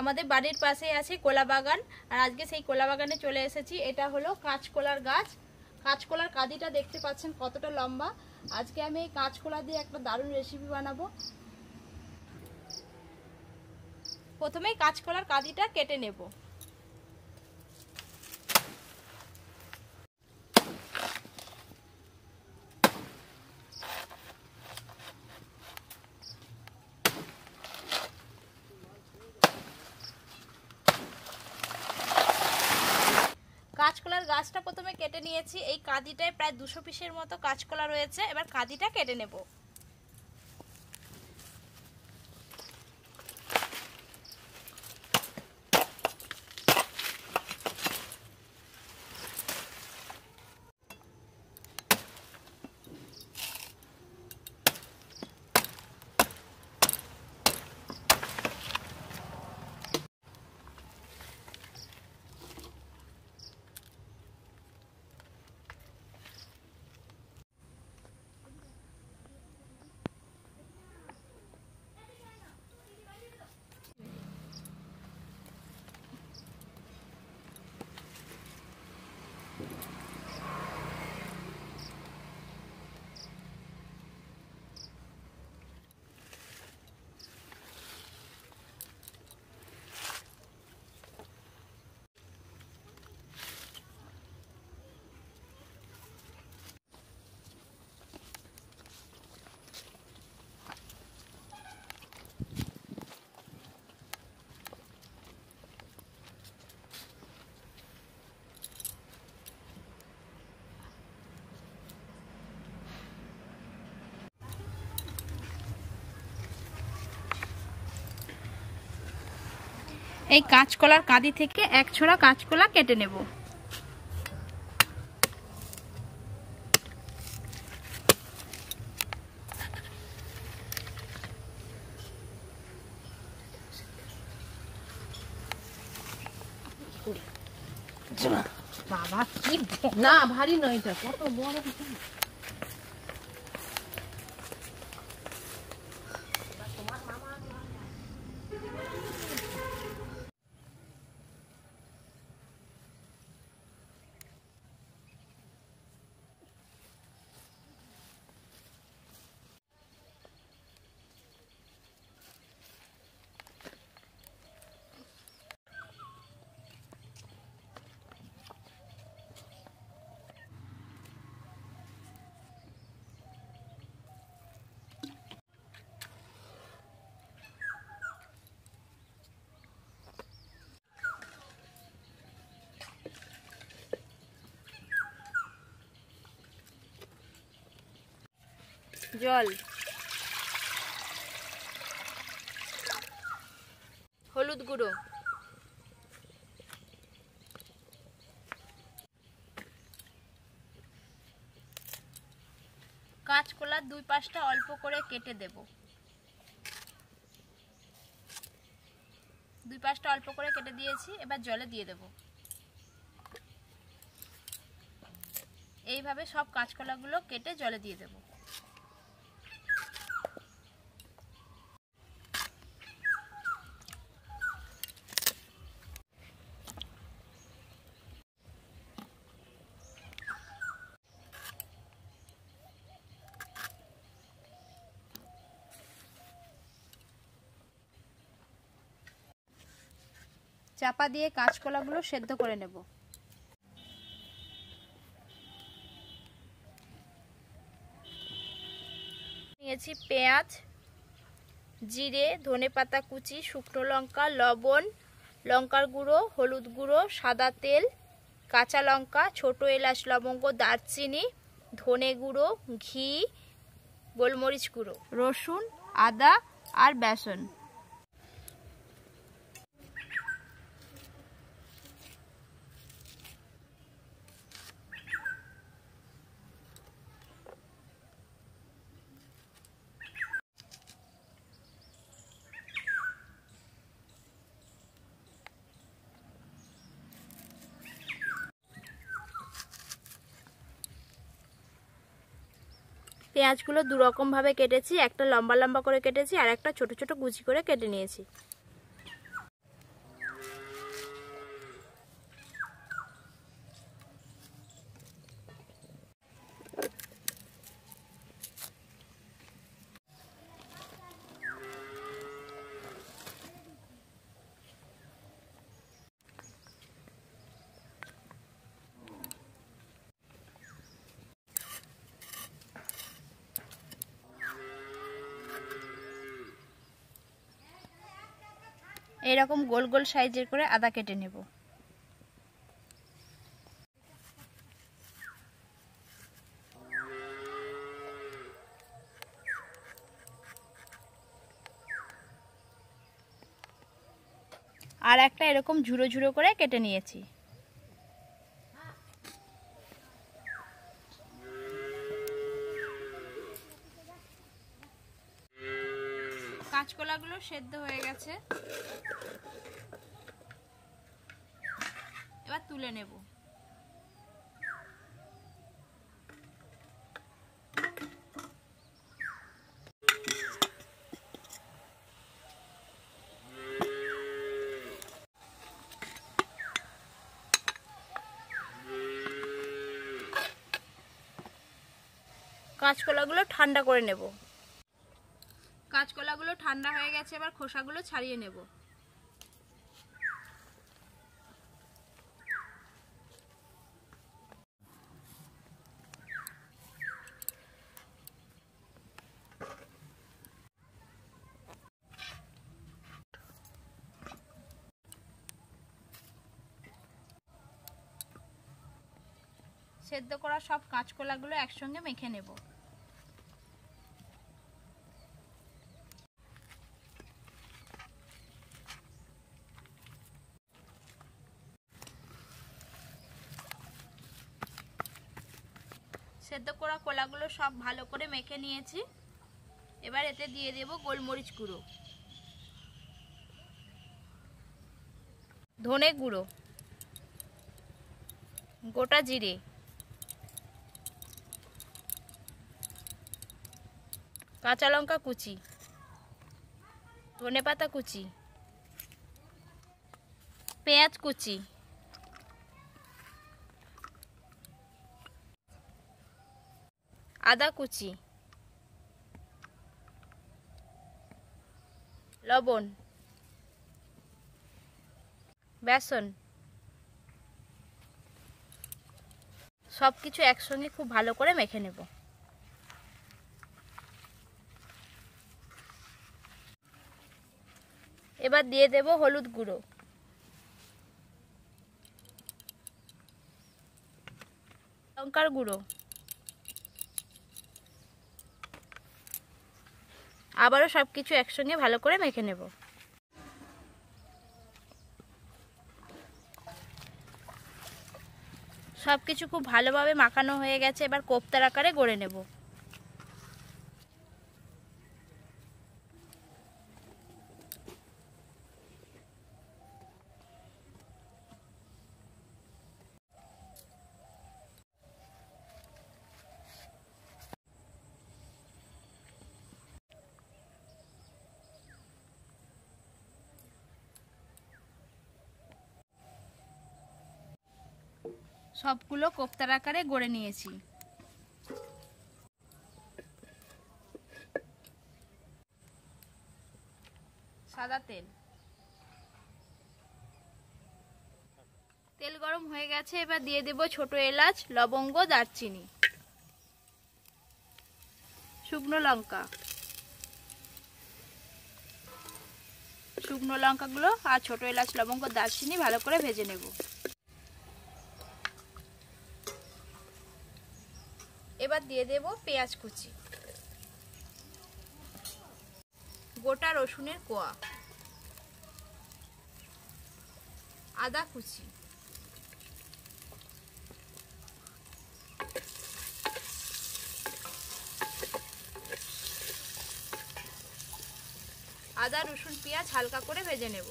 আমাদের বাড়ির পাশেই আছে কোলা বাগান। আর আজকে সেই কোলা বাগানে চলে এসেছি। এটা হলো কাঁচকোলার গাছ। কাঁচকোলার কাদিটা দেখতে পাচ্ছেন কতটা লম্বা। আজকে আমি এই কাঁচকোলা দিয়ে একটা দারুণ রেসিপি বানাবো। প্রথমেই কাঁচকলার কাদিটা কেটে নেব। কেটে নিয়েছি। এই কাঁদিটায় প্রায় দুশো পিসের মতো কাঁচকলা রয়েছে। এবার কাঁদিটা কেটে নেব। এই কাঁচকলার কাঁদি থেকে এক ছোড়া কাঁচকলা কেটে নেব। বাবা কি না ভারী নয় এটা কত বড় জল। হলুদ গুঁড়ো। কাঁচকলার দুই পাশটা অল্প করে কেটে দেব। দুই পাশটা অল্প করে কেটে দিয়েছি, এবার জলে দিয়ে দেব। এইভাবে সব কাঁচকলাগুলো কেটে জলে দিয়ে দেবো। চাপা দিয়ে কাঁচকলাগুলো সেদ্ধ করে নেব। নিয়েছি পেঁয়াজ, জিরে, ধনে পাতা কুচি, শুকনো লঙ্কা, লবণ, লঙ্কার গুঁড়ো, হলুদ গুঁড়ো, সাদা তেল, কাঁচা লঙ্কা, ছোট এলাচ লবঙ্গ, দারচিনি, ধনে গুঁড়ো, ঘি, গোলমরিচ গুঁড়ো, রসুন, আদা আর বেসন। পেঁয়াজগুলো দুরকমভাবে ভাবে কেটেছি, একটা লম্বা লম্বা করে কেটেছি আর একটা ছোট ছোট কুচি করে কেটে নিয়েছি। এরকম গোল গোল সাইজের করে আদা কেটে নেব। আর একটা এরকম ঝুড়ো ঝুড়ো করে কেটে নিয়েছি। কাঁচকলাগুলো সেদ্ধ হয়ে গেছে। এবার তুলে নেব। কাঁচকলাগুলো ঠান্ডা করে নেব। কাঁচকলাগুলো ঠান্ডা হয়ে গেছে, এবার খোসাগুলো ছাড়িয়ে নেব। সেদ্ধ করা সব কাঁচকলাগুলো একসঙ্গে মেখে নেব। সেদ্ধ করা কলাগুলো সব ভালো করে মেখে নিয়েছি। এবার এতে দিয়ে দেব গোলমরিচ গুঁড়ো। ধনে গুঁড়ো। গোটা জিরে। কাঁচা লঙ্কা কুচি। ধনে পাতা কুচি। পেঁয়াজ কুচি। আদা কুচি। লবণ। বেসন। সব কিছু একসঙ্গে খুব ভালো করে মেখে নেব। এবার দিয়ে দেব হলুদ গুঁড়ো। লঙ্কার গুঁড়ো। আবারও সব কিছু একসঙ্গে ভালো করে মেখে নেব। সব কিছু খুব ভালোভাবে মাখানো হয়ে গেছে, এবার কোপ্তার আকারে গড়ে নেব। সবগুলো কোপ্তার আকারে গড়ে নিয়েছি। সাদা তেল। তেল গরম হয়ে গেছে, এবার দিয়ে দেব ছোট এলাচ, লবঙ্গ, দারচিনি। শুকনো লঙ্কা। শুকনো লঙ্কাগুলো আর ছোট এলাচ, লবঙ্গ, দারচিনি ভালো করে ভেজে নেব। এবার দিয়ে দেব পেঁয়াজ কুচি। গোটা রসুনের কোয়া। আদা কুচি। আদা, রসুন, পেঁয়াজ হালকা করে ভেজে নেব।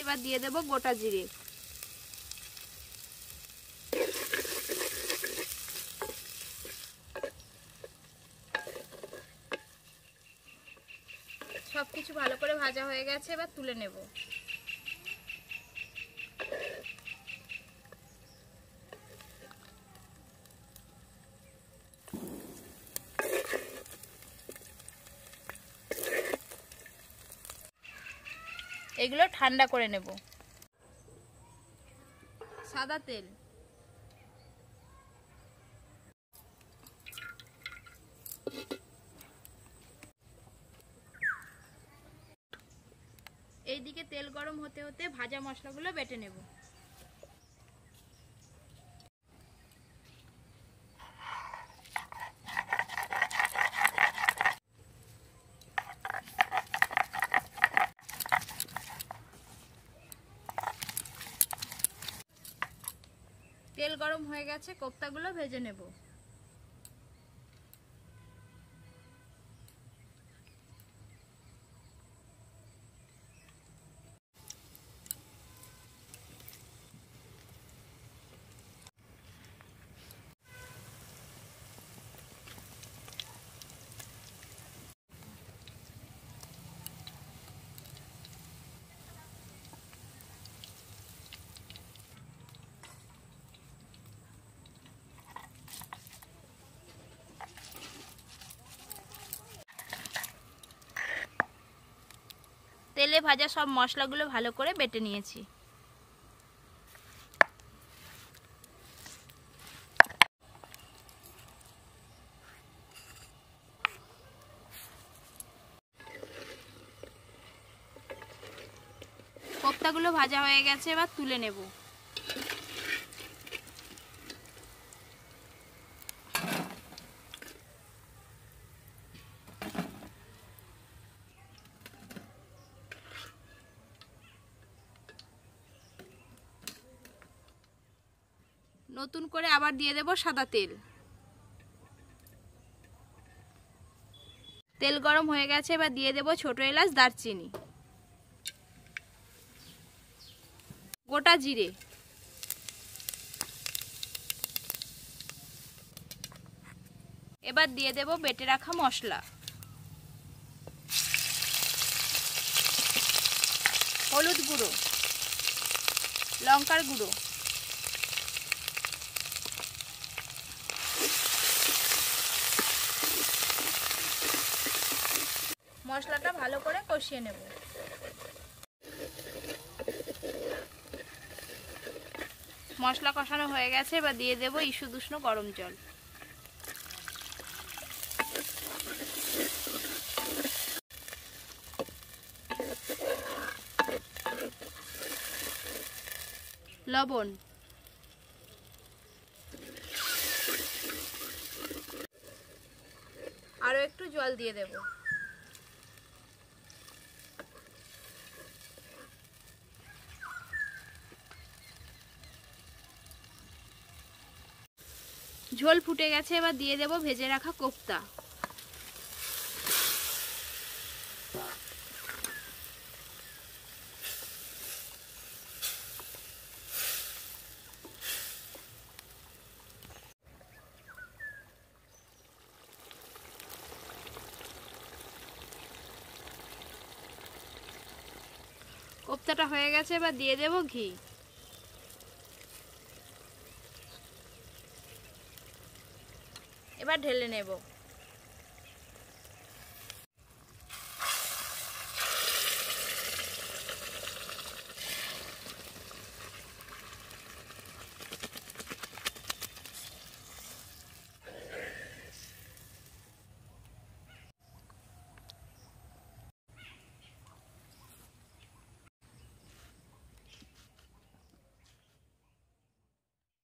এবার দিয়ে দেব গোটা জিরে সব কিছু ভালো করে ভাজা হয়ে গেছে এবার তুলে নেব। এগুলো ঠান্ডা করে নেব। সাদা তেল এইদিকে তেল গরম হতে হতে ভাজা মশলাগুলো বেটে নেব। তেল গরম হয়ে গেছে কোপ্তাগুলো ভেজে নেব। তেলে ভাজা সব মশলাগুলো ভালো করে বেটে নিয়েছি। কোপ্তাগুলো ভাজা হয়ে গেছে, এবার তুলে নেব। নতুন করে আবার দিয়ে দেব সাদা তেল। তেল গরম হয়ে গেছে, এবার দিয়ে দেব ছোট এলাচ, দারচিনি। গোটা জিরে। এবার দিয়ে দেব বেটে রাখা মশলা। হলুদ গুঁড়ো। লঙ্কার গুঁড়ো। মশলাটা ভালো করে কষিয়ে নেব। মশলা কষানো হয়ে গেছে, এবার দিয়ে দেব ইস্যুদুষ্ণ গরম জল। লবণ। আরও একটু জল দিয়ে দেবো। ঝোল ফুটে গেছে, এবার দিয়ে দেব ভেজে রাখা কোপ্তা। কোপ্তাটা হয়ে গেছে, এবার দিয়ে দেব ঘি। এবার ঢেলে নেব।